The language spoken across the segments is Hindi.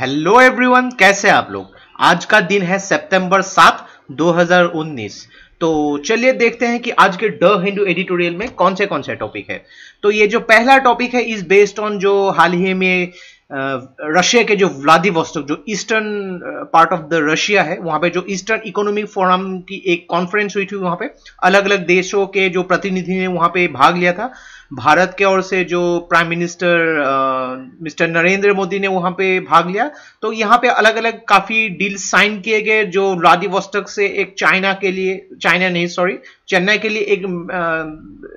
हेलो एवरीवन, कैसे आप लोग? आज का दिन है सितंबर सात 2019 तो चलिए देखते हैं कि आज के ड हिंदू एडिटोरियल में कौन से कौन से टॉपिक है। तो ये जो पहला टॉपिक है इज़ बेस्ड ऑन जो हाल ही में रशिया के जो व्लादिवोस्टोक जो eastern part of the Russia है, वहाँ पे जो ईस्टर्न इकोनॉमिक फोरम की एक कॉन्फ्रेंस हुई थी वहाँ पे अलग अलग देशों के जो प्रतिनिधि ने वहाँ पे भाग लिया था। भारत के ओर से जो prime minister mister Narendra Modi ने वहाँ पे भाग लिया। तो यहाँ पे अलग अलग काफ़ी डील साइन किए गए जो व्लादिवोस्टक से एक चाइना के लिए चाइना नहीं सॉरी चेन्नई के लिए एक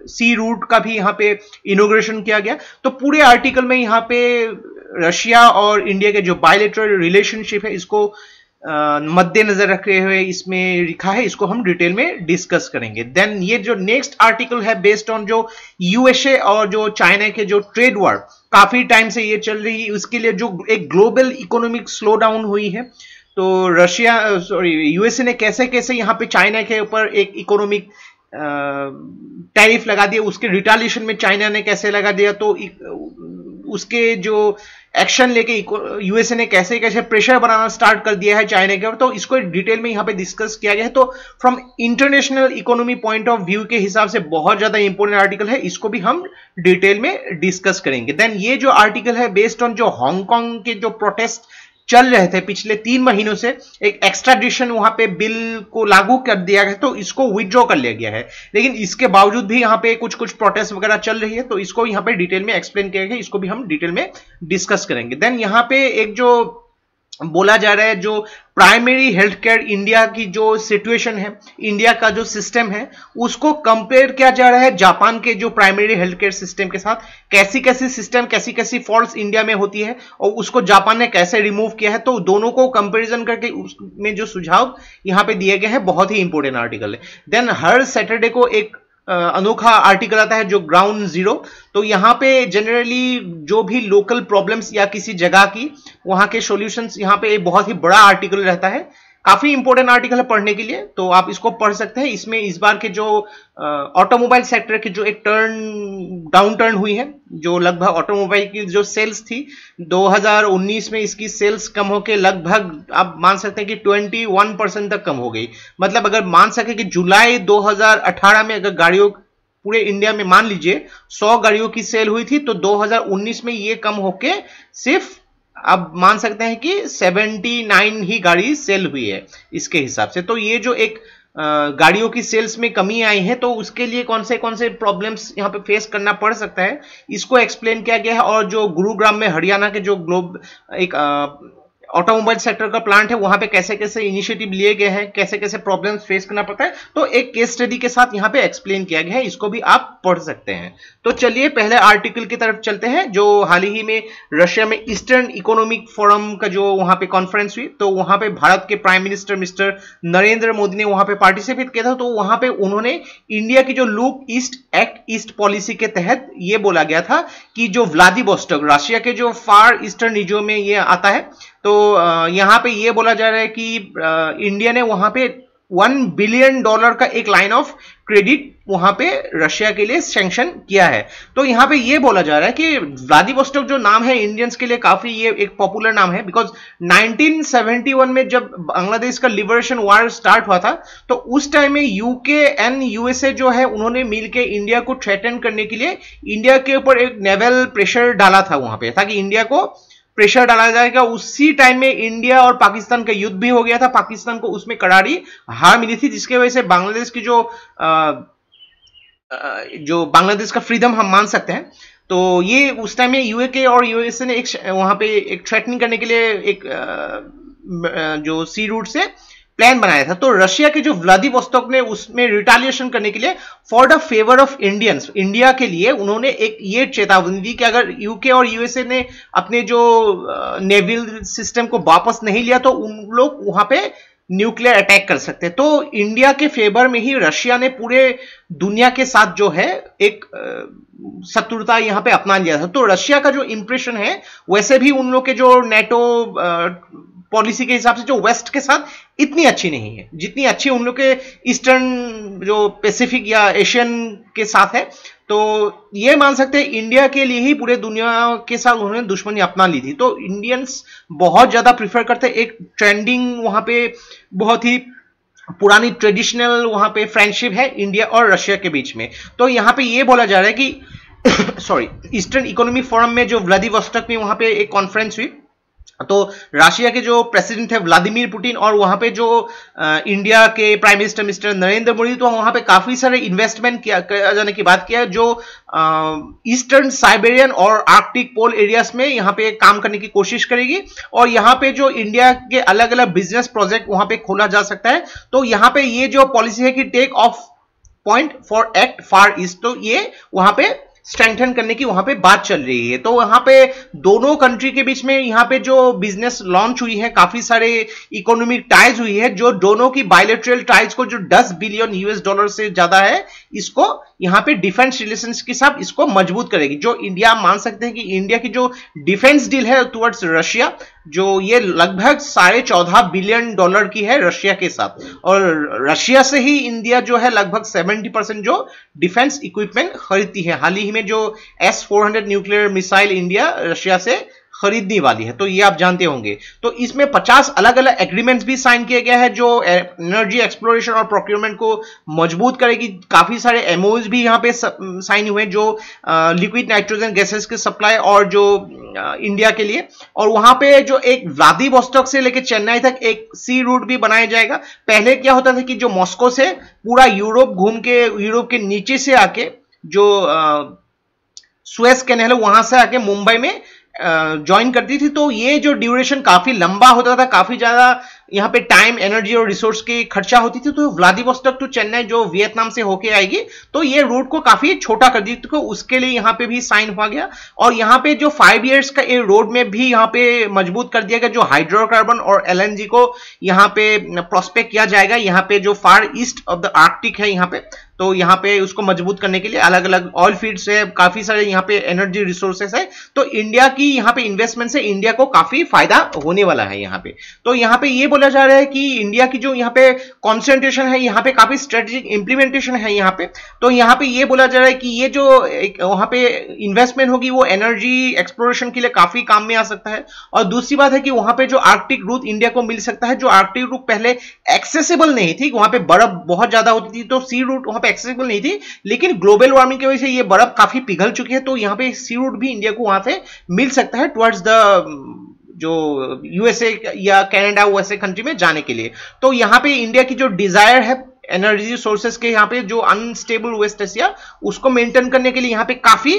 सी रूट का भी यहाँ पे इनोग्रेशन किया गया। तो पूरे आर्टिकल में यहाँ पे रशिया और इंडिया के जो बायोलेटरल रिलेशनशिप है, इसको मद्देनजर रखे हुए इसमें लिखा है, इसको हम डिटेल में डिस्कस करेंगे। देन ये जो नेक्स्ट आर्टिकल है बेस्ड ऑन जो यूएसए और जो चाइना के जो ट्रेड वॉर काफ़ी टाइम से ये चल रही है। उसके लिए जो एक ग्लोबल इकोनॉमिक स्लो डाउन हुई है तो रशिया सॉरी यूएसए ने कैसे कैसे यहाँ पे चाइना के ऊपर एक इकोनॉमिक टैरिफ लगा दिया, उसके रिटालिएशन में चाइना ने कैसे लगा दिया तो उसके जो एक्शन लेके यूएसए ने कैसे कैसे प्रेशर बनाना स्टार्ट कर दिया है चाइना के ऊपर तो इसको डिटेल में यहाँ पे डिस्कस किया गया है। तो from international economy point of view के हिसाब से बहुत ज़्यादा इंपोर्टेंट आर्टिकल है, इसको भी हम डिटेल में डिस्कस करेंगे। देन ये जो आर्टिकल है बेस्ड ऑन जो हांगकॉन्ग के जो प्रोटेस्ट चल रहे थे पिछले तीन महीनों से। एक एक्स्ट्राडिशन वहाँ पे बिल को लागू कर दिया गया तो इसको विदड्रॉ कर लिया गया है। लेकिन इसके बावजूद भी यहाँ पे कुछ कुछ प्रोटेस्ट वगैरह चल रही है तो इसको यहाँ पे डिटेल में एक्सप्लेन किया गया इसको भी हम डिटेल में डिस्कस करेंगे। देन यहाँ पे एक जो बोला जा रहा है जो प्राइमरी हेल्थ केयर इंडिया की जो सिचुएशन है इंडिया का जो सिस्टम है, उसको कंपेयर किया जा रहा है जापान के जो प्राइमरी हेल्थ केयर सिस्टम के साथ। कैसी कैसी सिस्टम कैसी कैसी फॉल्ट इंडिया में होती है और उसको जापान ने कैसे रिमूव किया है तो दोनों को कंपेरिजन करके उसमें जो सुझाव यहाँ पे दिए गए हैं, बहुत ही इंपॉर्टेंट आर्टिकल है। देन हर सैटरडे को एक अनोखा आर्टिकल आता है जो ग्राउंड ज़ीरो तो यहाँ पे जनरली जो भी लोकल प्रॉब्लम्स या किसी जगह की, वहाँ के सॉल्यूशंस यहाँ पे बहुत ही बड़ा आर्टिकल रहता है। काफ़ी इंपॉर्टेंट आर्टिकल है पढ़ने के लिए तो आप इसको पढ़ सकते हैं। इसमें इस बार के जो ऑटोमोबाइल सेक्टर की जो एक टर्न डाउन टर्न हुई है, जो लगभग ऑटोमोबाइल की जो सेल्स थी 2019 में इसकी सेल्स कम होकर लगभग, आप मान सकते हैं कि 21 परसेंट तक कम हो गई। मतलब अगर मान सके कि जुलाई 2018 में अगर गाड़ियों, पूरे इंडिया में मान लीजिए 100 गाड़ियों की सेल हुई थी तो 2019 में ये कम होके सिर्फ़ अब मान सकते हैं कि 79 ही गाड़ी सेल हुई है इसके हिसाब से। तो ये जो एक गाड़ियों की सेल्स में कमी आई है तो उसके लिए कौन से कौन से प्रॉब्लम्स यहाँ पे फेस करना पड़ सकता है, इसको एक्सप्लेन किया गया है। और जो गुरुग्राम में हरियाणा के जो ग्लोब एक ऑटोमोबाइल सेक्टर का प्लांट है, वहाँ पे कैसे कैसे इनिशिएटिव लिए गए हैं, कैसे कैसे प्रॉब्लम्स फेस करना पड़ता है तो एक केस स्टडी के साथ यहाँ पे एक्सप्लेन किया गया है, इसको भी आप पढ़ सकते हैं। तो चलिए पहले आर्टिकल की तरफ़ चलते हैं, जो हाल ही में रशिया में ईस्टर्न इकोनॉमिक फोरम का जो वहाँ पे कॉन्फ्रेंस हुई तो वहाँ पे भारत के prime minister mister Narendra Modi ने वहाँ पे पार्टिसिपेट किया था तो वहाँ पे उन्होंने इंडिया की जो look east act east policy के तहत ये बोला गया था कि जो व्लादिवोस्टक रशिया के जो फार ईस्टर्न रीजो में ये आता है तो यहाँ पे ये बोला जा रहा है कि इंडिया ने वहाँ पे वन बिलियन डॉलर का एक लाइन ऑफ़ क्रेडिट वहाँ पे रशिया के लिए सैंक्शन किया है। तो यहाँ पे ये बोला जा रहा है कि व्लादिवोस्टोक जो नाम है इंडियंस के लिए काफ़ी ये एक पॉपुलर नाम है बिकॉज़ 1971 में जब बांग्लादेश का लिबरेशन वार स्टार्ट हुआ था तो उस टाइम में यूके एंड यूएसए जो है, उन्होंने मिलकर इंडिया को थ्रेटन करने के लिए इंडिया के ऊपर एक नेवल प्रेशर डाला था वहाँ पे, ताकि इंडिया को प्रेशर डाला जाएगा उसी टाइम में इंडिया और पाकिस्तान का युद्ध भी हो गया था। पाकिस्तान को उसमें कड़ाड़ी हार मिली थी जिसके वजह से बांग्लादेश की जो आ, जो बांग्लादेश का फ्रीडम हम मान सकते हैं। तो ये उस टाइम में यूए और यूएसए ने एक वहाँ पे एक थ्रेटनिंग करने के लिए एक आ, जो सी रूट से प्लान बनाया था। तो रशिया के जो व्लादिवोस्टोक ने उसमें रिटालिएशन करने के लिए for the favour of Indians India के लिए उन्होंने एक ये चेतावनी दी कि अगर यूके और यूएसए ने अपने जो नेवल सिस्टम को वापस नहीं लिया तो उन लोग वहाँ पे न्यूक्लियर अटैक कर सकते तो इंडिया के फेवर में ही रशिया ने पूरे दुनिया के साथ जो है एक शत्रुता यहाँ पे अपना लिया था। तो रशिया का जो इंप्रेशन है, वैसे भी उन लोग के जो नेटो पॉलिसी के हिसाब से जो वेस्ट के साथ इतनी अच्छी नहीं है। जितनी अच्छी उन लोग के ईस्टर्न जो पैसिफिक या एशियन के साथ है तो ये मान सकते हैं इंडिया के लिए ही पूरे दुनिया के साथ उन्होंने दुश्मनी अपना ली थी। तो इंडियंस बहुत ज़्यादा प्रिफर करते एक ट्रेंडिंग वहाँ पे बहुत ही पुरानी ट्रेडिशनल वहाँ पे फ्रेंडशिप है इंडिया और रशिया के बीच में। तो यहाँ पे ये बोला जा रहा है कि सॉरी ईस्टर्न इकोनॉमी फोरम में जो व्लादिवोस्टक में वहाँ पे एक कॉन्फ्रेंस हुई। तो रशिया के जो प्रेसिडेंट है व्लादिमीर पुतिन और वहाँ पे जो आ, इंडिया के prime minister mister Narendra Modi तो वहाँ पे काफ़ी सारे इन्वेस्टमेंट किया जाने की बात किया जो ईस्टर्न साइबेरियन और आर्कटिक पोल एरियाज़ में यहाँ पे काम करने की कोशिश करेगी और यहाँ पे जो इंडिया के अलग अलग बिज़नेस प्रोजेक्ट वहाँ पे खोला जा सकता है। तो यहाँ पे ये जो पॉलिसी है कि take off point for act far east तो ये वहाँ पे स्ट्रेंथन करने की वहाँ पे बात चल रही है। तो वहाँ पे दोनों कंट्री के बीच में यहाँ पे जो बिज़नेस लॉन्च हुई है, काफ़ी सारे इकोनॉमिक टाइज हुई है, जो दोनों की बायोलेट्रल टाइज को जो 10 बिलियन यूएस डॉलर से ज़्यादा है इसको यहाँ पे डिफेंस रिलेशन के साथ इसको मज़बूत करेगी। जो इंडिया मान सकते हैं कि इंडिया की जो डिफेंस डील है टुवर्ड्स रशिया जो ये लगभग साढ़े चौदह बिलियन डॉलर की है रशिया के साथ। और रशिया से ही इंडिया जो है लगभग 70 परसेंट जो डिफेंस इक्विपमेंट खरीदती है। हाल ही में जो S four nuclear missile India Russia से खरीदने वाली है तो ये आप जानते होंगे। तो इसमें 50 अलग अलग एग्रीमेंट्स भी साइन किए गए हैं, जो एनर्जी एक्सप्लोरेशन और प्रोक्योरमेंट को मज़बूत करेगी। काफ़ी सारे एमओज भी यहाँ पे साइन हुए जो लिक्विड नाइट्रोजन गैसेस के सप्लाई और जो इंडिया के लिए। और वहाँ पे जो एक व्लादिवोस्टॉक से लेकर चेन्नई तक एक सी रूट भी बनाया जाएगा। पहले क्या होता था कि जो मॉस्को से पूरा यूरोप घूम के यूरोप के नीचे से आके, जो स्वेस कैनल है, वहाँ से आके मुंबई में ज्वाइन करती थी तो ये जो ड्यूरेशन काफ़ी लंबा होता था काफ़ी ज़्यादा यहाँ पे टाइम एनर्जी और रिसोर्स की खर्चा होती थी तो व्लादिवोस्टक टू चेन्नई जो वियतनाम से होके आएगी तो ये रूट को काफ़ी छोटा कर दी तो उसके लिए यहाँ पे भी साइन हुआ गया और यहाँ पे जो फाइव इयर्स का ये रोड में भी यहाँ पे मज़बूत कर दिया गया जो हाइड्रोकार्बन और एल को यहाँ पे प्रोस्पेक्ट किया जाएगा यहाँ पे जो far east of the Arctic है यहाँ पे तो यहाँ पे उसको मज़बूत करने के लिए अलग अलग ऑयल फीड्स है काफ़ी सारे यहाँ पे एनर्जी रिसोर्सेस है तो इंडिया की यहाँ पे इन्वेस्टमेंट से इंडिया को काफ़ी फ़ायदा होने वाला है यहाँ पे तो यहाँ पे ये बोला जा रहा है कि इंडिया की जो यहाँ पे कॉन्सेंट्रेशन है, यहाँ पे काफ़ी स्ट्रेटेजिक इंप्लीमेंटेशन है यहाँ पे। तो यहाँ पे ये बोला जा रहा है कि ये जो वहाँ पे इन्वेस्टमेंट होगी, वो एनर्जी एक्सप्लोरेशन के लिए काफ़ी काम में आ सकता है। और दूसरी बात है कि वहाँ पे जो आर्कटिक रूट इंडिया को मिल सकता है, जो आर्कटिक रूट पहले एक्सेसिबल नहीं थी, वहाँ पे बर्फ़ बहुत ज़्यादा होती थी तो सी रूट वहाँ पे एक्सेसिबल नहीं थी, लेकिन ग्लोबल वार्मिंग की वजह से ये बर्फ़ काफ़ी पिघल चुकी है तो यहाँ पे सी रूट भी इंडिया को वहाँ से मिल सकता है टुवर्ड्स द जो यूएसए या कनाडा वैसे कंट्री में जाने के लिए। तो यहाँ पे इंडिया की जो डिज़ायर है एनर्जी सोर्सेस के यहाँ पे, जो अनस्टेबल वेस्ट एशिया उसको मेंटेन करने के लिए यहाँ पे काफ़ी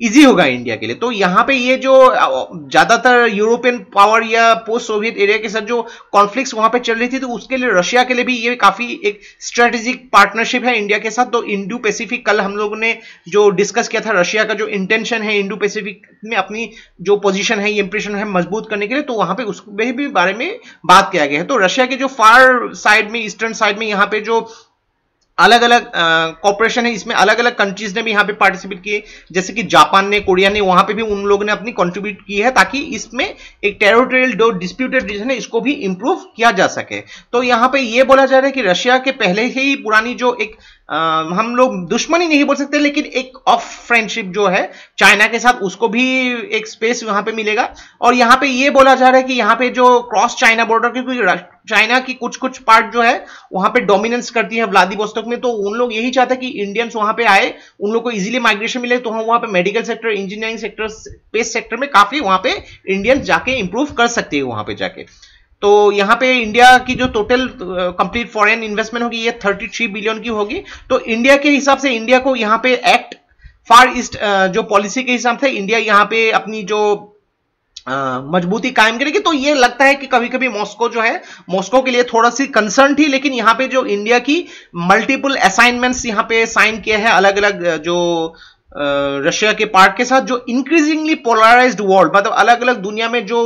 इजी होगा इंडिया के लिए। तो यहाँ पे ये जो ज़्यादातर यूरोपियन पावर या पोस्ट सोवियत एरिया के साथ जो कॉन्फ्लिक्ट वहाँ पे चल रही थी तो उसके लिए रशिया के लिए भी ये काफ़ी एक स्ट्रेटेजिक पार्टनरशिप है इंडिया के साथ। तो इंडो पैसिफिक कल हम लोगों ने जो डिस्कस किया था रशिया का जो इंटेंशन है इंडो पैसिफिक में अपनी जो पोजिशन है इंप्रेशन है मज़बूत करने के लिए तो वहाँ पर उसके भी बारे में बात किया गया है। तो रशिया के जो फार साइड में ईस्टर्न साइड में यहाँ पे जो अलग अलग कॉपरेशन है, इसमें अलग अलग कंट्रीज़ ने भी यहाँ पे पार्टिसिपेट किए। जैसे कि जापान ने, कोरिया ने, वहाँ पे भी उन लोगों ने अपनी कंट्रीब्यूट की है ताकि इसमें एक टेरिटोरियल जो डिस्प्यूटेड रीजन है, इसको भी इंप्रूव किया जा सके। तो यहाँ पे ये बोला जा रहा है कि रशिया के पहले ही पुरानी जो एक हम लोग दुश्मनी नहीं बोल सकते, लेकिन एक ऑफ़ फ्रेंडशिप जो है, चाइना के साथ, उसको भी एक स्पेस वहाँ पे मिलेगा। और यहाँ पे ये बोला जा रहा है कि यहाँ पे जो क्रॉस चाइना बॉर्डर क्योंकि चाइना की कुछ कुछ पार्ट जो है, वहाँ पे डोमिनेंस करती है व्लादिवोस्टोक में तो उन लोग यही चाहते हैं कि इंडियंस वहाँ पे आए, उन लोग को इजीली माइग्रेशन मिले तो हम वहाँ पे medical sector engineering sector space sector में काफ़ी वहाँ पे इंडियंस जाके इंप्रूव कर सकते हैं वहाँ पे जाके। तो यहाँ पे इंडिया की जो टोटल कंप्लीट फॉरेन इन्वेस्टमेंट होगी, ये 33 बिलियन की होगी। तो इंडिया के हिसाब से इंडिया को यहाँ पे एक्ट फार ईस्ट जो पॉलिसी के हिसाब से इंडिया यहाँ पे अपनी जो मजबूती कायम करेगी। तो ये लगता है कि कभी कभी मॉस्को जो है मॉस्को के लिए थोड़ा सी कंसर्न थी, लेकिन यहाँ पे जो इंडिया की मल्टीपल असाइनमेंट्स यहाँ पे साइन किए हैं अलग अलग जो रशिया के पार्ट के साथ जो इंक्रीजिंगली पोलराइज्ड वर्ल्ड मतलब अलग अलग दुनिया में जो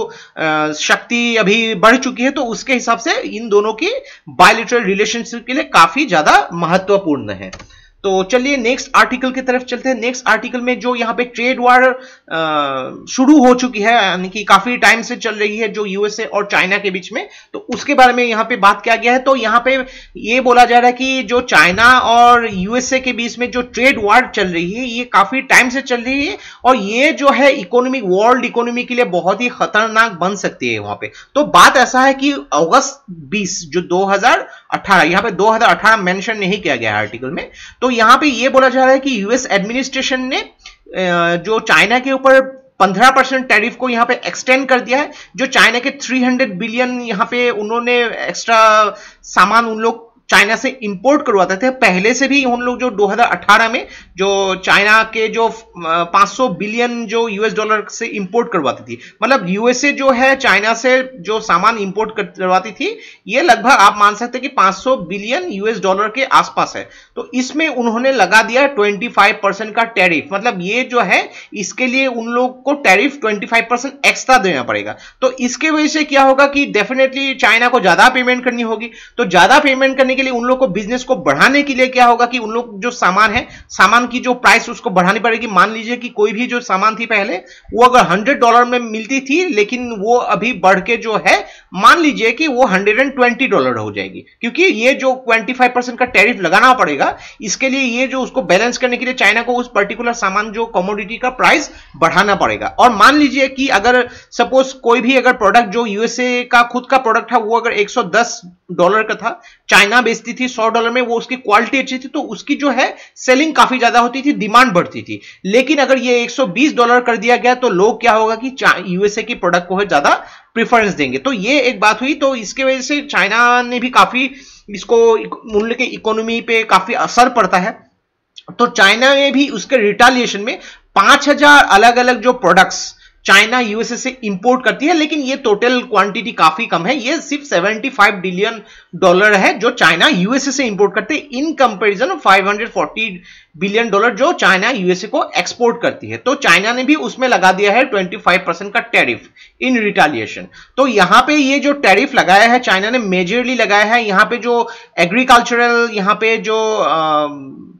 शक्ति अभी बढ़ चुकी है तो उसके हिसाब से इन दोनों की बायोलिटरल रिलेशनशिप के लिए काफ़ी ज़्यादा महत्वपूर्ण है। तो चलिए नेक्स्ट आर्टिकल की तरफ़ चलते हैं। नेक्स्ट आर्टिकल में जो यहाँ पे ट्रेड वार शुरू हो चुकी है, यानी कि काफ़ी टाइम से चल रही है जो यूएसए और चाइना के बीच में। तो उसके बारे में यहाँ पे बात किया गया है। तो यहाँ पे ये बोला जा रहा है कि जो चाइना और यूएसए के बीच में जो ट्रेड वार चल रही है, ये काफ़ी टाइम से चल रही है और ये जो है इकोनॉमिक वर्ल्ड इकोनॉमी के लिए बहुत ही खतरनाक बन सकती है वहाँ पे। तो बात ऐसा है कि अगस्त 20 जो 2018 यहाँ पे 2018 मेंशन नहीं किया गया है आर्टिकल में। तो यहाँ पे ये बोला जा रहा है कि यूएस एडमिनिस्ट्रेशन ने जो चाइना के ऊपर 15 परसेंट टैरिफ को यहाँ पे एक्सटेंड कर दिया है, जो चाइना के 300 बिलियन यहाँ पे उन्होंने एक्स्ट्रा सामान उन लोग चाइना से इंपोर्ट करवाते थे। पहले से भी उन लोग जो 2018 में जो चाइना के जो 500 बिलियन जो यूएस डॉलर से इंपोर्ट करवाती थी। मतलब यूएसए जो है, चाइना से जो सामान इंपोर्ट करवाती थी, ये लगभग आप मान सकते कि 500 बिलियन यूएस डॉलर के आसपास है। तो इसमें उन्होंने लगा दिया 25 परसेंट का टैरिफ मतलब ये जो है, इसके लिए उन लोग को टैरिफ 25 परसेंट एक्स्ट्रा देना पड़ेगा। तो इसके वजह से क्या होगा कि डेफिनेटली चाइना को ज़्यादा पेमेंट करनी होगी। तो ज़्यादा पेमेंट करने के लिए उन लोग को बिज़नेस को बढ़ाने के लिए क्या होगा कि उन लोग जो सामान है, सामान की जो प्राइस उसको बढ़ानी पड़ेगी। मान लीजिए कि कोई भी जो सामान थी पहले, वो अगर हंड्रेड डॉलर में मिलती थी, लेकिन वो अभी बढ़ के जो है मान लीजिए कि वो हंड्रेड एंड ट्वेंटी डॉलर हो जाएगी, क्योंकि ये जो ट्वेंटी फाइव परसेंट का टैरिफ लगाना पड़ेगा, इसके लिए ये जो उसको बैलेंस करने के लिए चाइना को उस पर्टिकुलर सामान जो कमोडिटी का प्राइस बढ़ाना पड़ेगा। और मान लीजिए कि अगर सपोज़ कोई भी अगर प्रोडक्ट जो यूएसए का खुद का प्रोडक्ट था, वो अगर 110 डॉलर का था, चाइना बेचती थी 100 डॉलर में, वो उसकी क्वालिटी अच्छी थी तो उसकी जो है सेलिंग काफ़ी ज़्यादा होती थी डिमांड बढ़ती थी। लेकिन अगर ये 120 डॉलर कर दिया गया तो लोग क्या होगा कि यूएसए की प्रोडक्ट को ज़्यादा प्रिफरेंस देंगे। तो ये एक बात हुई तो इसके वजह से चाइना ने भी काफ़ी इसको मूल्य के इकोनॉमी पे काफ़ी असर पड़ता है। तो चाइना में भी उसके रिटालिएशन में 5000 अलग अलग जो प्रोडक्ट्स चाइना यूएसए से इंपोर्ट करती है, लेकिन ये टोटल क्वांटिटी काफ़ी कम है। ये सिर्फ़ 75 बिलियन डॉलर है जो चाइना यूएसए से इंपोर्ट करते हैं। इन कंपैरिजन 540 बिलियन डॉलर जो चाइना यूएसए को एक्सपोर्ट करती है। तो चाइना ने भी उसमें लगा दिया है 25 परसेंट का टैरिफ इन रिटालिएशन तो यहाँ पे ये जो टैरिफ लगाया है चाइना ने मेजरली लगाया है। यहाँ पे जो एग्रीकल्चरल यहाँ पे जो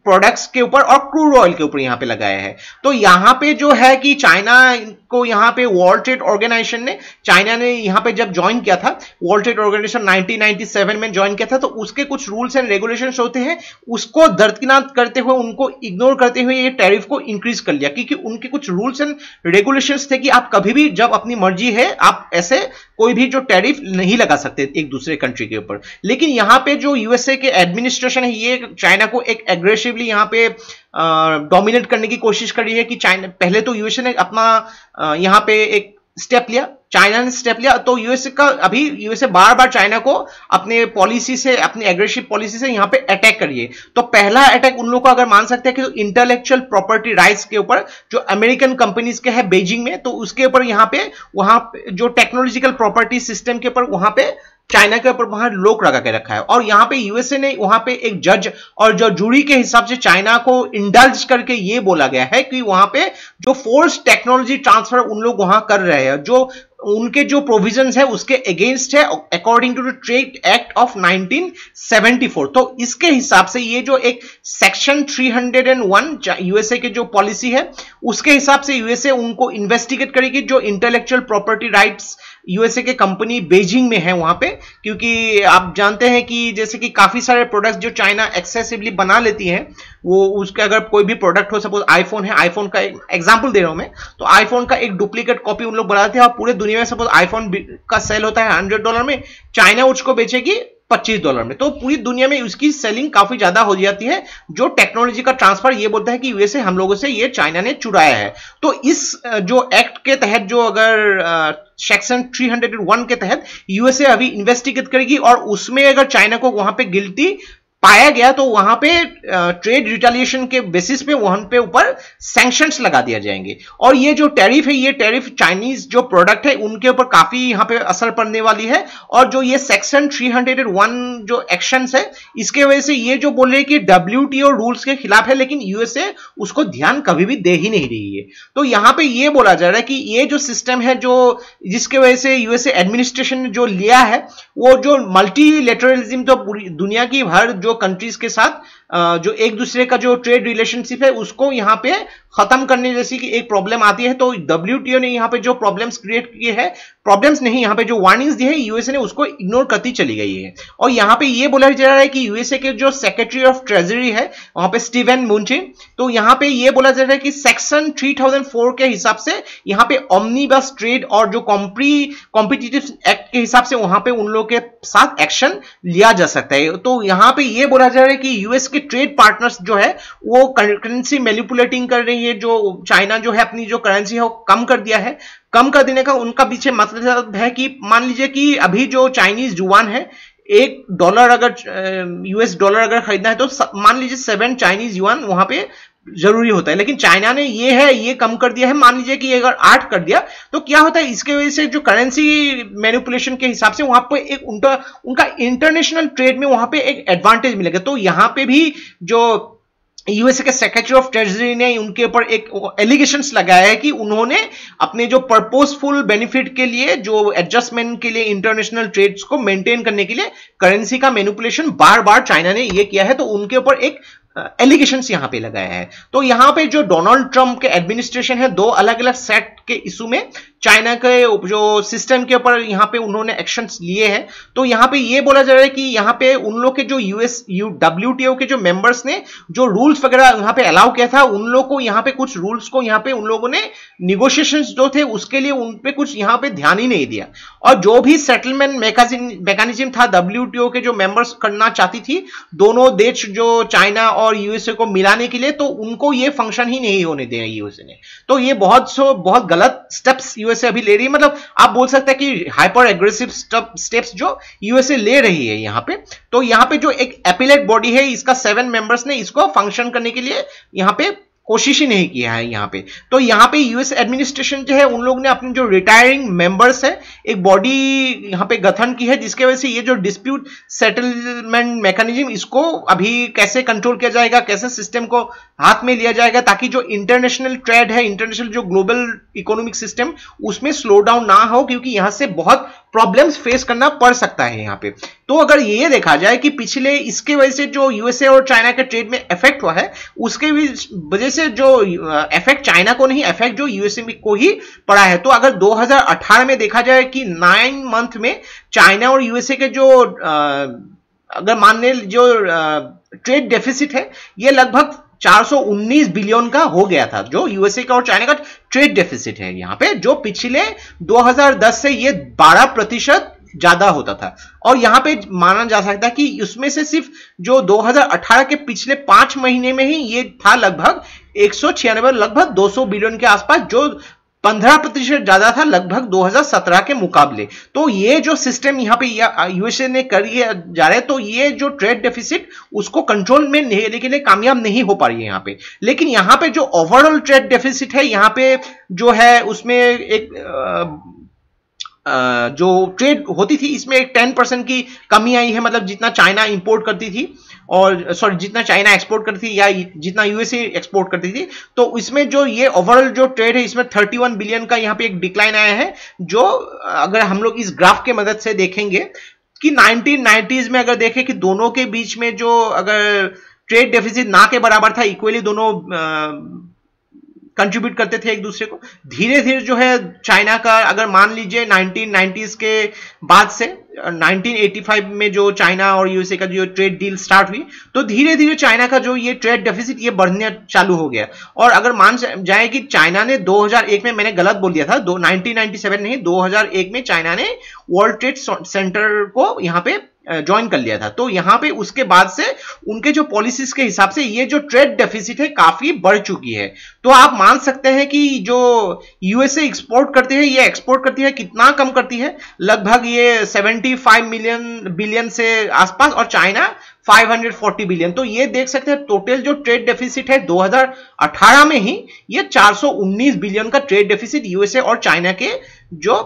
प्रोडक्ट्स के ऊपर और क्रूड ऑयल के ऊपर यहाँ पे लगाया है। तो यहाँ पे जो है कि चाइना को यहाँ पे वर्ल्ड ट्रेड ऑर्गेनाइजेशन ने चाइना ने यहाँ पे जब ज्वाइन किया था वर्ल्ड ट्रेड ऑर्गेनाइजेशन 1997 में ज्वाइन किया था तो उसके कुछ रूल्स एंड रेगुलेशन होते हैं, उसको दर्दकिनार करते हुए, उनको इग्नोर करते हुए ये टैरिफ को इंक्रीज कर लिया, क्योंकि उनके कुछ रूल्स एंड रेगुलेशन थे कि आप कभी भी जब अपनी मर्ज़ी है, आप ऐसे कोई भी जो टैरिफ नहीं लगा सकते एक दूसरे कंट्री के ऊपर। लेकिन यहाँ पे जो यूएसए के एडमिनिस्ट्रेशन है, ये चाइना को एक एग्रेसिवली यहाँ पे डोमिनेट करने की कोशिश कर रही है कि चाइना पहले तो यूएसए ने अपना यहाँ पे एक स्टेप लिया चाइना ने स्टेप लिया तो यूएसए का अभी यूएसए बार बार चाइना को अपने पॉलिसी से, अपनी एग्रेसिव पॉलिसी से यहाँ पे अटैक करिए। तो पहला अटैक उन लोगों को अगर मान सकते हैं कि इंटेलेक्चुअल प्रॉपर्टी राइट्स के ऊपर, जो अमेरिकन कंपनीज़ के है बेजिंग में तो उसके ऊपर यहाँ पे, वहाँ जो टेक्नोलॉजिकल प्रॉपर्टी सिस्टम के ऊपर, वहाँ पे चाइना के ऊपर वहाँ लोक लगा के रखा है। और यहाँ पे यूएसए ने वहाँ पे एक जज और जो जूरी के हिसाब से चाइना को इंडल्ज करके ये बोला गया है कि वहाँ पे जो फोर्स टेक्नोलॉजी ट्रांसफ़र उन लोग वहाँ कर रहे हैं, जो उनके जो प्रोविजंस है, उसके अगेंस्ट है according to the Trade Act of 1974 तो इसके हिसाब से ये जो एक सेक्शन 301 यूएसए के जो पॉलिसी है, उसके हिसाब से यूएसए उनको इन्वेस्टिगेट करेगी जो इंटेलेक्चुअल प्रॉपर्टी राइट्स यूएसए के कंपनी बेजिंग में है वहाँ पे, क्योंकि आप जानते हैं कि जैसे कि काफ़ी सारे प्रोडक्ट्स जो चाइना एक्सेसिवली बना लेती है, वो उसके अगर कोई भी प्रोडक्ट हो सपोज़ आईफोन है आईफोन का एग्जांपल दे रहा हूँ मैं तो आईफोन का एक डुप्लीकेट कॉपी उन लोग बनाते हैं और पूरे दुनिया में सपोज़ आईफोन का सेल होता है हंड्रेड डॉलर में चाइना उसको बेचेगी 25 डॉलर में। तो पूरी दुनिया में उसकी सेलिंग काफ़ी ज़्यादा हो जाती है, जो टेक्नोलॉजी का ट्रांसफ़र ये बोलता है कि यूएसए हम लोगों से ये चाइना ने चुराया है। तो इस जो एक्ट के तहत, जो अगर सेक्शन 301 के तहत यूएसए अभी इन्वेस्टिगेट करेगी और उसमें अगर चाइना को वहाँ पे गिल्टी पाया गया तो वहाँ पे ट्रेड रिटेलिएशन के बेसिस पे, वहाँ पे ऊपर सैंक्शंस लगा दिया जाएँगे। और ये जो टैरिफ है, ये टैरिफ चाइनीज़ जो प्रोडक्ट है, उनके ऊपर काफ़ी यहाँ पे असर पड़ने वाली है। और जो ये सेक्शन 301 जो एक्शन है, इसके वजह से ये जो बोल रहे कि डब्ल्यूटीओ रूल्स के खिलाफ है, लेकिन यूएसए उसको ध्यान कभी भी दे ही नहीं रही है। तो यहाँ पे ये बोला जा रहा है कि ये जो सिस्टम है, जो, जिसके वजह से यूएसए एडमिनिस्ट्रेशन ने जो लिया है, वो जो मल्टीलेटरलिज्म तो पूरी दुनिया की, हर जो कंट्रीज़ के साथ जो एक दूसरे का जो ट्रेड रिलेशनशिप है, उसको यहाँ पे खत्म करने जैसी की एक प्रॉब्लम आती है तो डब्ल्यू ने यहाँ पे जो प्रॉब्लम्स क्रिएट किए हैं प्रॉब्लम्स नहीं, यहाँ पे जो वार्निंग्स दी है यूएसए ने उसको इग्नोर करती चली गई है। और यहाँ पे ये बोला जा रहा है कि यूएसए के जो सेक्रेटरी ऑफ़ ट्रेजरी है, वहाँ पे स्टीवन मुंचिन तो यहाँ पे ये बोला जा रहा है कि सेक्शन 3004 के हिसाब से यहाँ पे ऑमनीबस ट्रेड और जो कॉम्प्री कॉम्पिटिटिव एक्ट के हिसाब से वहाँ पे उन लोगों के साथ एक्शन लिया जा सकता है। तो यहाँ पे ये बोला जा रहा है कि यूएस के ट्रेड पार्टनर्स जो है, वो करेंसी मैनिपुलेटिंग कर रही है, जो चाइना जो है अपनी जो करेंसी है, वो कम कर दिया है। कम कर देने का उनका पीछे मतलब है कि मान लीजिए कि अभी जो चाइनीज़ युवान है, एक डॉलर अगर यूएस डॉलर अगर खरीदना है तो मान लीजिए सेवन चाइनीज़ युआन वहाँ पे ज़रूरी होता है। लेकिन चाइना ने ये है, ये कम कर दिया है। मान लीजिए कि अगर आठ कर दिया तो क्या होता है? इसके वजह से जो करेंसी मैनिपुलेशन के हिसाब से वहाँ पे एक उनका उनका इंटरनेशनल ट्रेड में वहाँ पे एक एडवांटेज मिलेगा। तो यहाँ पे भी जो यूएसए के सेक्रेटरी ऑफ़ ट्रेजरी ने उनके ऊपर एक एलिगेशन लगाया है कि उन्होंने अपने जो पर्पोजफुल बेनिफिट के लिए, जो एडजस्टमेंट के लिए इंटरनेशनल ट्रेड्स को मेंटेन करने के लिए करेंसी का मैनिपुलेशन बार बार चाइना ने यह किया है। तो उनके ऊपर एक एलिगेशन यहाँ पे लगाया है। तो यहाँ पे जो डोनाल्ड ट्रंप के एडमिनिस्ट्रेशन है, दो अलग अलग सेट के इशू में, चाइना के जो सिस्टम के ऊपर यहाँ पे उन्होंने एक्शंस लिए हैं। तो यहाँ पे ये बोला जा रहा है कि यहाँ पे उन लोग के जो यूएस यू डब्ल्यू के जो मेंबर्स ने जो रूल्स वगैरह यहाँ पे अलाउ किया था, उन लोग को यहाँ पे कुछ रूल्स को यहाँ पे उन लोगों ने निगोशिएशन जो थे, उसके लिए उन पे कुछ यहाँ पे ध्यान ही नहीं दिया। और जो भी सेटलमेंट मैकेनिज्म था डब्ल्यूटीओ के जो मेंबर्स करना चाहती थी, दोनों देश जो चाइना और यूएसए को मिलाने के लिए तो उनको ये फ़ंक्शन ही नहीं होने दे यूएसए ने। तो ये बहुत सो, बहुत गलत स्टेप्स यूएसए अभी ले रही है। मतलब आप बोल सकते हैं कि हाइपर एग्रेसिव स्टेप्स जो यूएसए ले रही है यहाँ पे। तो यहाँ पे जो एक एपिलेट बॉडी है, इसका सेवन मेंबर्स ने इसको फ़ंक्शन करने के लिए यहाँ पे कोशिश ही नहीं किया है यहाँ पे। तो यहाँ पे यूएस एडमिनिस्ट्रेशन जो है, उन लोग ने अपने जो रिटायरिंग मेंबर्स है, एक बॉडी यहाँ पे गठन की है, जिसके वजह से ये जो डिस्प्यूट सेटलमेंट मैकेनिज्म इसको अभी कैसे कंट्रोल किया जाएगा, कैसे सिस्टम को हाथ में लिया जाएगा, ताकि जो इंटरनेशनल ट्रेड है इंटरनेशनल जो ग्लोबल इकोनॉमिक सिस्टम उसमें स्लो डाउन ना हो, क्योंकि यहाँ से बहुत प्रॉब्लम्स फेस करना पड़ सकता है यहाँ पे। तो अगर ये देखा जाए कि पिछले इसके वजह से जो यूएसए और चाइना के ट्रेड में इफ़ेक्ट हुआ है, उसके वजह से जो इफ़ेक्ट चाइना को नहीं इफ़ेक्ट जो यूएसए को ही पड़ा है। तो अगर 2018 में देखा जाए कि नाइन मंथ में चाइना और यूएसए के जो अगर मान ले जो ट्रेड डेफिसिट है, ये लगभग 419 बिलियन का हो गया था, जो यूएसए का और चाइना का ट्रेड डेफिसिट है यहाँ पे, जो पिछले 2010 से ये 12 प्रतिशत ज़्यादा होता था। और यहाँ पे माना जा सकता है कि उसमें से सिर्फ़ जो 2018 के पिछले पाँच महीने में ही ये था लगभग एक सौ छियानबे लगभग 200 बिलियन के आसपास, जो पंद्रह प्रतिशत ज़्यादा था लगभग 2017 के मुकाबले। तो ये जो सिस्टम यहाँ पे यूएसए ने कर जा रहे तो ये जो ट्रेड डेफिसिट उसको कंट्रोल में के लिए कामयाब नहीं हो पा रही है यहाँ पे। लेकिन यहाँ पे जो ओवरऑल ट्रेड डेफिसिट है यहाँ पे जो है उसमें एक आ, जो ट्रेड होती थी इसमें एक टेन परसेंट की कमी आई है मतलब जितना चाइना इंपोर्ट करती थी। और सॉरी जितना चाइना एक्सपोर्ट करती थी या जितना यूएसए एक्सपोर्ट करती थी तो इसमें जो ये ओवरऑल जो ट्रेड है, इसमें 31 बिलियन का यहाँ पे एक डिक्लाइन आया है, जो, अगर हम लोग इस ग्राफ के मदद से देखेंगे, कि 1990s में अगर देखें कि दोनों के बीच में जो अगर ट्रेड डेफिसिट ना के बराबर था इक्वली दोनों कंट्रीब्यूट करते थे एक दूसरे को। धीरे धीरे जो है, चाइना का अगर मान लीजिए 1990s के बाद से 1985 में जो चाइना और यूएसए का जो ट्रेड डील स्टार्ट हुई तो धीरे धीरे चाइना का जो ये ट्रेड डेफिसिट ये बढ़ने चालू हो गया। और अगर मान जाए कि चाइना ने 2001 में, मैंने गलत बोल दिया था, दो 1997 नहीं 2001 में चाइना ने वर्ल्ड ट्रेड सेंटर को यहाँ पे ज्वाइन कर लिया था। तो यहाँ पे उसके बाद से उनके जो पॉलिसीज़ के हिसाब से ये जो ट्रेड डेफिसिट है काफ़ी बढ़ चुकी है। तो आप मान सकते हैं कि जो यूएसए एक्सपोर्ट करती है, ये एक्सपोर्ट करती है, कितना कम करती है? लगभग ये 75 मिलियन बिलियन से आसपास और चाइना 540 बिलियन तो ये देख सकते हैं टोटल जो ट्रेड डेफिसिट है 2018 में ही ये 419 बिलियन का ट्रेड डेफिसिट यूएसए और चाइना के जो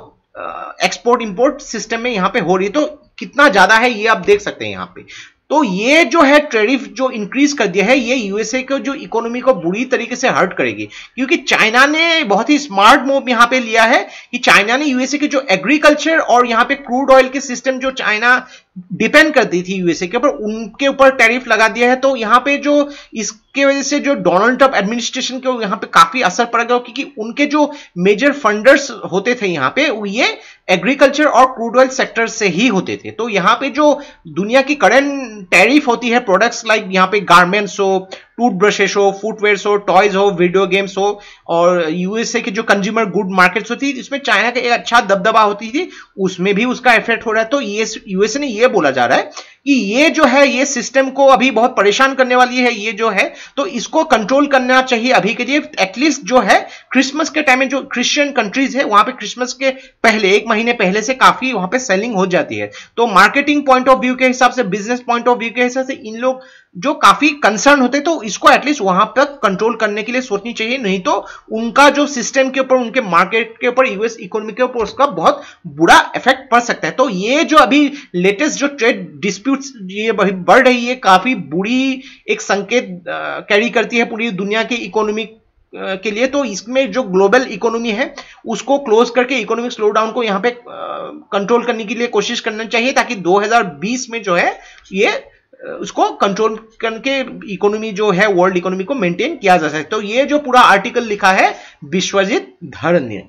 एक्सपोर्ट इंपोर्ट सिस्टम में यहाँ पे हो रही है। तो कितना ज़्यादा है ये आप देख सकते हैं यहाँ पे। तो ये जो है ट्रेडिफ जो इंक्रीज कर दिया है, ये यूएसए को जो इकोनॉमी को बुरी तरीके से हर्ट करेगी। क्योंकि चाइना ने बहुत ही स्मार्ट मूव यहाँ पे लिया है कि चाइना ने यूएसए के जो एग्रीकल्चर और यहाँ पे क्रूड ऑयल के सिस्टम जो चाइना डिपेंड करती थी यूएसए के ऊपर। उनके ऊपर टैरिफ लगा दिया है। तो यहाँ पे जो इसके वजह से जो डोनाल्ड ट्रंप एडमिनिस्ट्रेशन के यहाँ पे काफ़ी असर पड़ गया, क्योंकि उनके जो मेजर फंडर्स होते थे यहाँ पे ये एग्रीकल्चर और क्रूड ऑयल सेक्टर से ही होते थे। तो यहाँ पे जो दुनिया की करेंट टैरिफ होती है प्रोडक्ट्स लाइक यहाँ पे गारमेंट्स हो टूथब्रशेस हो फुटवेयर हो टॉयज हो वीडियो गेम्स हो, और यूएसए के जो कंज्यूमर गुड मार्केट्स होती इसमें चाइना का एक अच्छा दबदबा होती थी, उसमें भी उसका इफ़ेक्ट हो रहा है। तो यूएसए ने यह बोला जा रहा है कि ये जो है, ये सिस्टम को अभी बहुत परेशान करने वाली है, ये जो है तो इसको कंट्रोल करना चाहिए अभी के लिए। एटलीस्ट जो है क्रिसमस के टाइम में जो क्रिश्चियन कंट्रीज़ है, वहाँ पे क्रिसमस के पहले, एक महीने पहले से काफ़ी वहाँ पे सेलिंग हो जाती है। तो मार्केटिंग पॉइंट ऑफ़ व्यू के हिसाब से बिज़नेस पॉइंट ऑफ़ व्यू के हिसाब से, इन लोग जो काफ़ी कंसर्न होते तो इसको एटलीस्ट वहाँ तक कंट्रोल करने के लिए सोचनी चाहिए। नहीं तो उनका जो सिस्टम के ऊपर, उनके मार्केट के ऊपर यूएस इकोनॉमी के ऊपर, उसका बहुत बुरा इफ़ेक्ट पड़ सकता है। तो ये जो अभी लेटेस्ट जो ट्रेड डिस्प्यूट ये बढ़ रही है, काफ़ी बुरी एक संकेत कैरी करती है पूरी दुनिया की इकोनॉमी के लिए। तो इसमें जो ग्लोबल इकोनॉमी है, उसको क्लोज करके इकोनॉमिक स्लो डाउन को यहाँ पे कंट्रोल करने के लिए कोशिश करना चाहिए, ताकि 2020 में जो है, ये उसको कंट्रोल करके इकोनॉमी जो है वर्ल्ड इकोनॉमी को मेंटेन किया जा सकता है। तो ये जो पूरा आर्टिकल लिखा है, विश्वजीत धर ने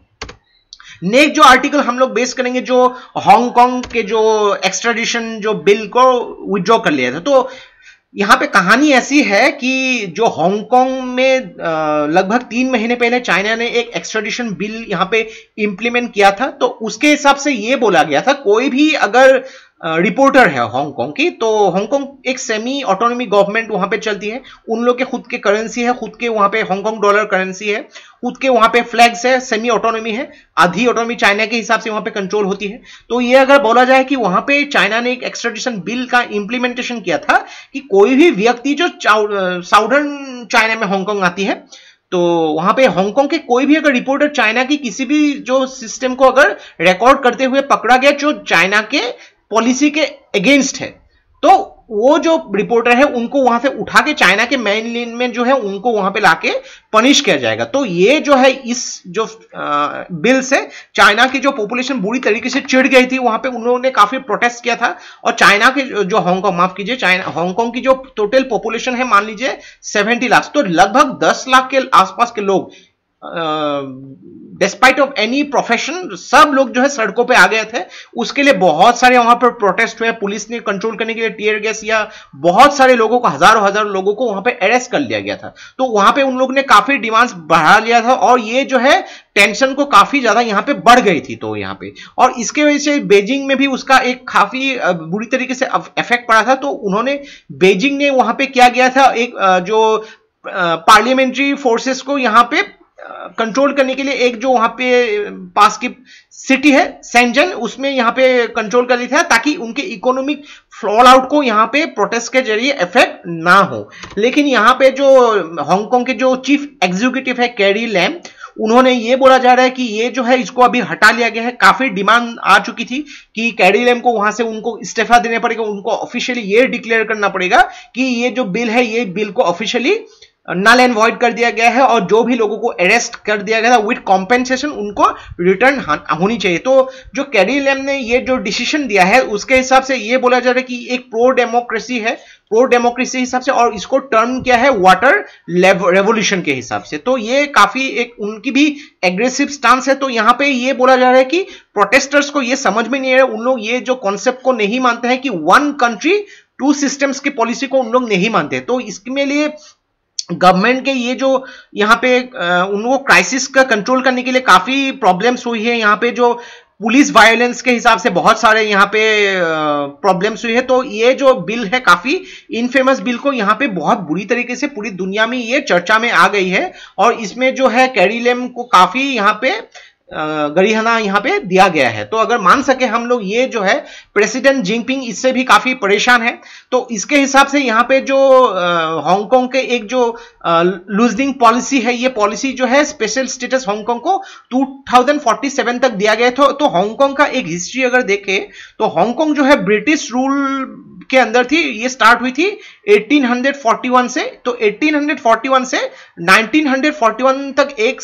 नेक्स्ट जो आर्टिकल हम लोग बेस करेंगे, जो हांगकांग के जो एक्स्ट्राडिशन जो बिल को विड्रॉ कर लिया था। तो यहाँ पे कहानी ऐसी है कि जो हांगकांग में लगभग तीन महीने पहले चाइना ने एक एक्स्ट्राडिशन बिल यहाँ पे इंप्लीमेंट किया था। तो उसके हिसाब से यह बोला गया था, कोई भी अगर रिपोर्टर है हांगकांग की तो हांगकांग एक सेमी ऑटोनॉमी गवर्नमेंट वहाँ पे चलती है। उन लोग के खुद के करेंसी है, खुद के वहाँ पे हांगकांग डॉलर करेंसी है, खुद के वहाँ पे फ्लैग्स है सेमी ऑटोनॉमी है, आधी ऑटोनॉमी चाइना के हिसाब से वहाँ पे कंट्रोल होती है। तो ये अगर बोला जाए कि वहाँ पे चाइना ने एक एक्स्ट्राडिशन बिल का इंप्लीमेंटेशन किया था कि कोई भी व्यक्ति जो साउदर्न चाइना में हांगकांग आती है तो वहाँ पे हांगकांग के कोई भी अगर रिपोर्टर चाइना की किसी भी जो सिस्टम को अगर रिकॉर्ड करते हुए पकड़ा गया, जो चाइना के पॉलिसी के अगेंस्ट है। तो वो जो रिपोर्टर है उनको वहाँ से उठा के चाइना के मेन लेन में जो है उनको वहाँ पे लाके पनिश किया जाएगा। तो ये जो है इस जो आ, बिल से चाइना की जो पॉपुलेशन बुरी तरीके से चिढ़ गई थी वहाँ पे उन्होंने काफ़ी प्रोटेस्ट किया था। और चाइना के जो हांगकांग माफ़ कीजिए चाइना हांगकांग की जो टोटल पॉपुलेशन है मान लीजिए सेवेंटी लाख। तो लगभग दस लाख के आसपास के लोग डिस्पाइट ऑफ़ एनी प्रोफेशन सब लोग जो है सड़कों पे आ गए थे। उसके लिए बहुत सारे वहाँ पर प्रोटेस्ट हुए। पुलिस ने कंट्रोल करने के लिए टीयर गैस या बहुत सारे लोगों को, हज़ारों हज़ारों लोगों को वहाँ पे अरेस्ट कर लिया गया था। तो वहाँ पे उन लोगों ने काफ़ी डिमांड्स बढ़ा लिया था और ये जो है टेंशन को काफ़ी ज़्यादा यहाँ पे बढ़ गई थी तो यहाँ पे। और इसके वजह से बेजिंग में भी उसका एक काफ़ी बुरी तरीके से इफ़ेक्ट पड़ा था। तो उन्होंने बेजिंग ने वहाँ पे क्या गया था? एक जो पार्लियामेंट्री फोर्सेस को यहाँ पे कंट्रोल करने के लिए एक जो वहाँ पे पास की सिटी है सेंजन उसमें यहाँ पे कंट्रोल कर लिया था ताकि उनके इकोनॉमिक फ्लॉल आउट को यहाँ पे प्रोटेस्ट के ज़रिए इफ़ेक्ट ना हो। लेकिन यहाँ पे जो हांगकांग के जो चीफ एग्जीक्यूटिव है कैरी लैम, उन्होंने ये बोला जा रहा है कि ये जो है, इसको अभी हटा लिया गया है। काफ़ी डिमांड आ चुकी थी कि कैरी लैम को वहाँ से उनको इस्तीफा देना पड़ेगा, उनको ऑफिशियली ये डिक्लेयर करना पड़ेगा कि ये जो बिल है, ये बिल को ऑफिशियली नल एंड वॉइड कर दिया गया है और जो भी लोगों को अरेस्ट कर दिया गया था विद कॉम्पेंसेशन उनको रिटर्न होनी चाहिए। तो जो कैरी लेम ने ये जो डिसीज़न दिया है, उसके हिसाब से ये बोला जा रहा है कि एक प्रो डेमोक्रेसी है। प्रो डेमोक्रेसी हिसाब से और इसको टर्म किया है वाटर रेवोल्यूशन के हिसाब से। तो ये काफ़ी एक उनकी भी एग्रेसिव स्टांस है। तो यहाँ पे ये बोला जा रहा है कि प्रोटेस्टर्स को ये समझ में नहीं आ रहा उन लोग ये जो कॉन्सेप्ट को नहीं मानते हैं कि वन कंट्री टू सिस्टम्स की पॉलिसी को उन लोग नहीं मानते। तो इसके लिए गवर्नमेंट के ये जो यहाँ पे उनको क्राइसिस का कंट्रोल करने के लिए काफ़ी प्रॉब्लम्स हुई है। यहाँ पे जो पुलिस वायलेंस के हिसाब से बहुत सारे यहाँ पे प्रॉब्लम्स हुई है। तो ये जो बिल है काफ़ी इनफेमस बिल को यहाँ पे बहुत बुरी तरीके से पूरी दुनिया में ये चर्चा में आ गई है। और इसमें जो है कैरीलेम को काफ़ी यहाँ पे गरिहना यहाँ पे दिया गया है। तो अगर मान सके हम लोग ये जो है, प्रेसिडेंट जिनपिंग इससे भी काफ़ी परेशान है तो इसके हिसाब से यहाँ पे जो हांगकांग के एक जो लूजनिंग पॉलिसी है, ये पॉलिसी जो है, स्पेशल स्टेटस हांगकांग को 2047 तक दिया गया था तो हांगकांग का एक हिस्ट्री अगर देखे तो हांगकांग जो है, ब्रिटिश रूल के अंदर थी, ये स्टार्ट हुई थी 1841 से। तो 1841 से 1941 तक एक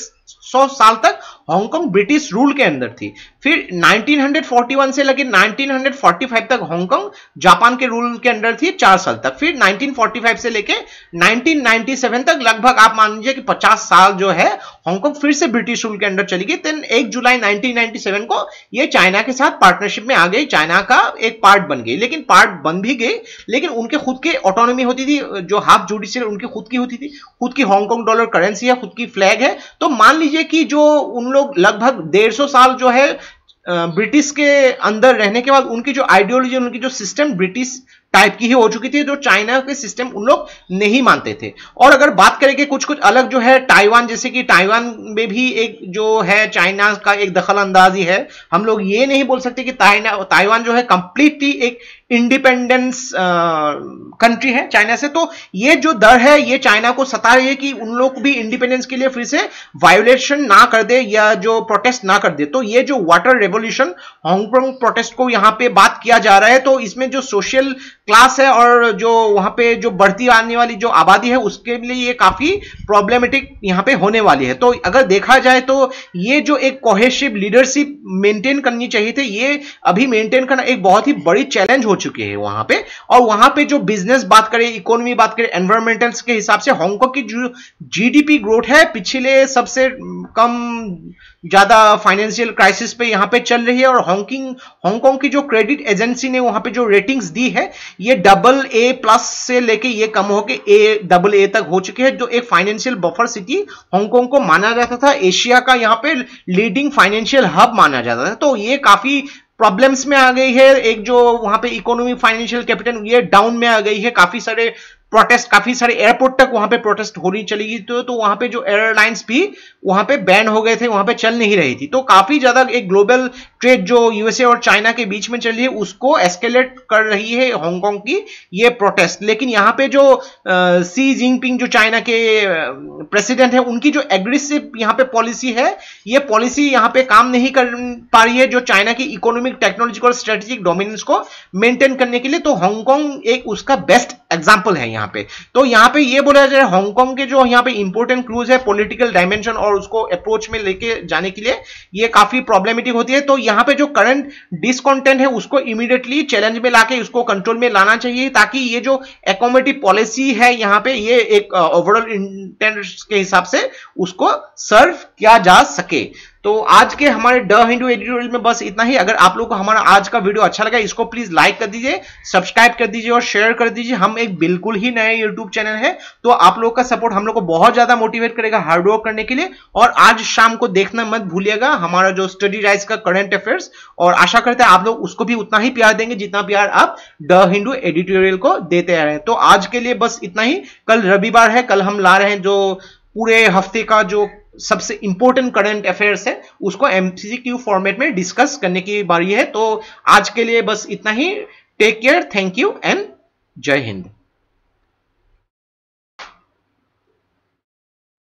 सौ साल तक हांगकांग ब्रिटिश रूल के अंदर थी। फिर 1941 से लेकर 1945 तक हांगकांग, जापान के रूल के अंडर थी चार साल तक। फिर 1945 से लेकर 1997 तक लगभग आप मान लीजिए कि 50 साल जो है हांगकांग फिर से ब्रिटिश रूल के अंडर चली गई। देन एक जुलाई 1997 को ये चाइना के साथ पार्टनरशिप में आ गई। चाइना का एक पार्ट बन गई। लेकिन पार्ट बन भी गई, लेकिन उनके खुद के ऑटोनॉमी होती थी, जो हाफ़ जुडिशियल उनकी खुद की होती थी। खुद की हांगकांग डॉलर करेंसी है, खुद की फ्लैग है। तो मान लीजिए कि जो उन लोग लगभग डेढ़ साल जो है ब्रिटिश के अंदर रहने के बाद उनकी जो आइडियोलॉजी उनकी जो सिस्टम ब्रिटिश टाइप की ही हो चुकी थी, जो चाइना के सिस्टम उन लोग नहीं मानते थे। और अगर बात करेंगे कुछ कुछ अलग जो है ताइवान जैसे कि ताइवान में भी एक जो है चाइना का एक दखल अंदाजी है, हम लोग ये नहीं बोल सकते कि ताइवान जो है कंप्लीटली एक इंडिपेंडेंस कंट्री है चाइना से। तो ये जो दर है, ये चाइना को सता रही है कि उन लोग भी इंडिपेंडेंस के लिए फिर से वायोलेशन ना कर दे या जो प्रोटेस्ट ना कर दे। तो ये जो वाटर रेवोल्यूशन हांगकांग प्रोटेस्ट को यहाँ पे बात किया जा रहा है तो इसमें जो सोशल क्लास है और जो वहाँ पे जो बढ़ती आने वाली जो आबादी है, उसके लिए ये काफ़ी प्रॉब्लमेटिक यहाँ पे होने वाली है। तो अगर देखा जाए तो ये जो एक कोहेसिव लीडरशिप मेंटेन करनी चाहिए थे, ये अभी मेंटेन करना एक बहुत ही बड़ी चैलेंज हो चुके हैं वहाँ पे। और वहाँ पे जो बिज़नेस बात करें इकोनॉमी बात करें एनवायरमेंटल के हिसाब से हांगकांग की जो जीडीपी ग्रोथ है, पिछले सबसे कम ज़्यादा फाइनेंशियल क्राइसिस पे यहाँ पे चल रही है। और हांगकिंग हांगकॉन्ग की जो क्रेडिट एजेंसी ने वहाँ पे जो रेटिंग्स दी है ये डबल ए प्लस से लेके ये कम होके ए डबल ए तक हो चुके हैं, जो एक फाइनेंशियल बफर सिटी हांगकांग को माना जाता था। एशिया का यहाँ पे लीडिंग फाइनेंशियल हब माना जाता था। तो ये काफ़ी प्रॉब्लम्स में आ गई है। एक जो वहाँ पे इकोनॉमी फाइनेंशियल कैपिटल ये डाउन में आ गई है। काफ़ी सारे प्रोटेस्ट काफ़ी सारे एयरपोर्ट तक वहाँ पे प्रोटेस्ट होनी चली तो, तो वहाँ पे जो एयरलाइंस भी वहाँ पे बैन हो गए थे वहाँ पे चल नहीं रही थी। तो काफ़ी ज़्यादा एक ग्लोबल ट्रेड जो यूएसए और चाइना के बीच में चल रही है उसको एस्केलेट कर रही है हांगकांग की ये प्रोटेस्ट लेकिन यहाँ पे जो आ, सी जिनपिंग जो चाइना के प्रेसिडेंट है उनकी जो एग्रेसिव यहाँ पे पॉलिसी है ये पॉलिसी यहाँ पे काम नहीं कर पा रही है जो चाइना की इकोनॉमिक टेक्नोलॉजिकल स्ट्रेटेजिक डोमिनेंस को मेंटेन करने के लिए। तो हांगकांग एक उसका बेस्ट एग्ज़ाम्पल है यहाँ पे। तो यहाँ पे ये बोला जाए हांगकांग के जो यहाँ पे इंपोर्टेंट क्रूज है पॉलिटिकल डायमेंशन और उसको अप्रोच में लेके जाने के लिए ये काफ़ी प्रॉब्लमेटिक होती है। तो यहाँ पे जो करंट डिसकॉन्टेंट है, उसको इमीडिएटली चैलेंज में लाके, उसको कंट्रोल में लाना चाहिए ताकि ये जो एकोमेटिव पॉलिसी है यहाँ पे, ये एक ओवरऑल इंटेंट के हिसाब से उसको सर्व किया जा सके। तो आज के हमारे ड हिंदू एडिटोरियल में बस इतना ही। अगर आप लोग को हमारा आज का वीडियो अच्छा लगा, इसको प्लीज़ लाइक कर दीजिए सब्सक्राइब कर दीजिए और शेयर कर दीजिए। हम एक बिल्कुल ही नया यूट्यूब चैनल है तो आप लोग का सपोर्ट हम लोग को बहुत ज़्यादा मोटिवेट करेगा हार्डवर्क करने के लिए। और आज शाम को देखना मत भूलिएगा हमारा जो स्टडी राइज का करंट अफेयर्स और आशा करते हैं आप लोग उसको भी उतना ही प्यार देंगे जितना प्यार आप द हिंदू एडिटोरियल को देते आ रहे हैं। तो आज के लिए बस इतना ही। कल रविवार है, कल हम ला रहे हैं जो पूरे हफ़्ते का जो सबसे इंपॉर्टेंट करंट अफेयर्स है, उसको एमसीक्यू फॉर्मेट में डिस्कस करने की बारी है। तो आज के लिए बस इतना ही। Take care thank you and जय हिंद।